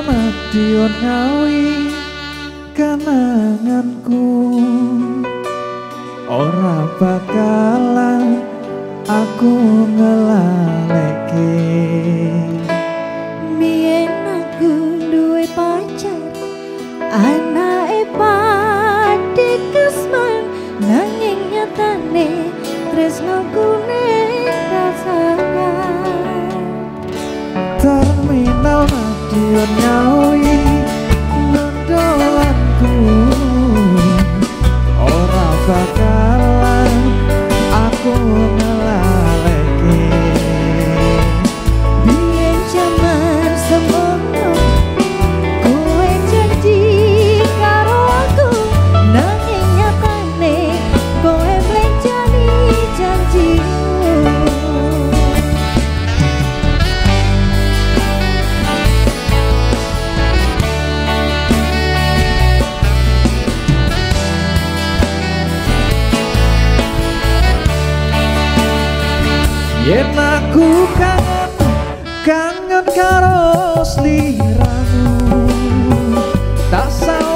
Madiun Hawi kenanganku. Ora bakalan aku ngelaleke. Mien aku duwe pacar anak e padi kesman nanging nyatane tresnaku nih truyền nhau in Yen aku kangen kangen karo sliramu tak salah